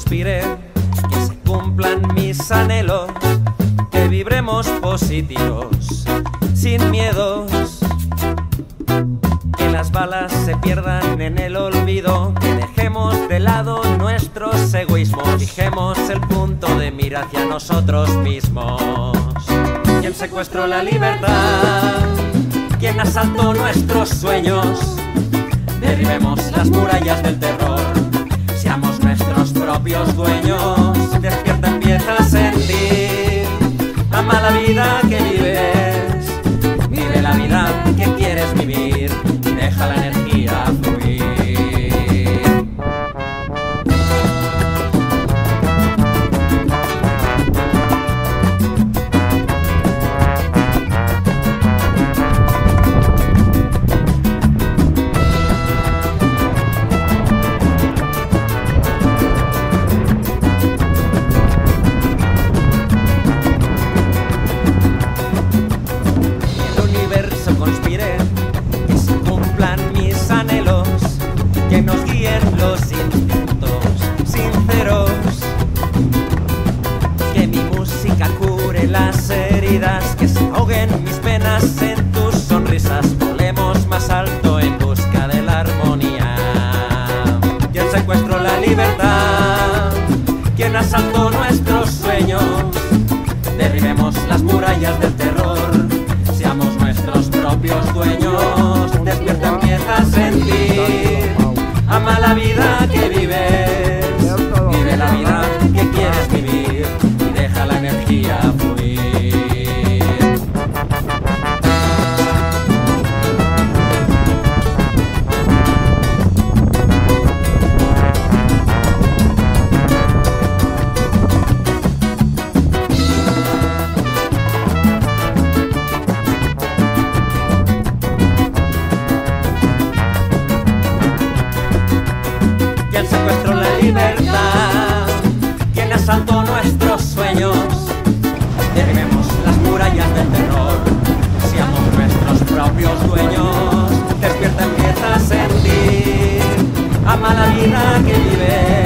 conspire, que se cumplan mis anhelos, que vibremos positivos, sin miedos. Las balas se pierdan en el olvido, que dejemos de lado nuestros egoísmos, fijemos el punto de mira hacia nosotros mismos. Quien secuestró la libertad, quien asaltó nuestros sueños, derribemos las murallas del terror, seamos nuestros propios dueños, despierta, empieza a sentir, ama la vida que vives, vive la vida en tus sonrisas, volemos más alto en busca de la armonía. Quien secuestró la libertad, quien asaltó nuestros sueños, derribemos las murallas del secuestró la libertad, quien asaltó nuestros sueños. Derribemos las murallas del terror, seamos nuestros propios dueños. Despierta, empieza a sentir, ama la vida que vive.